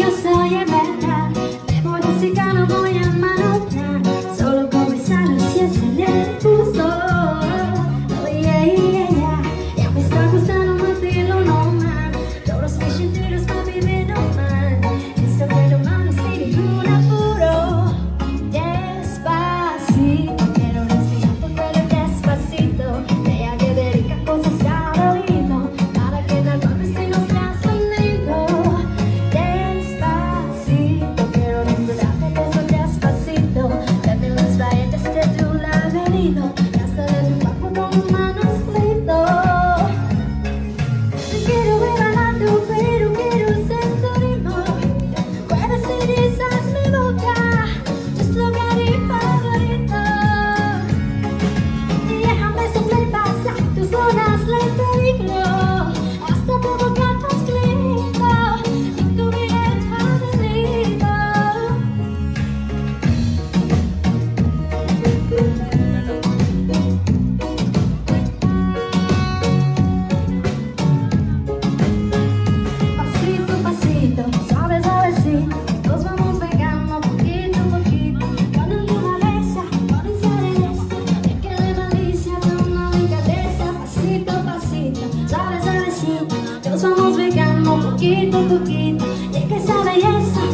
you saw your poquito a poquito, y que sabes eso.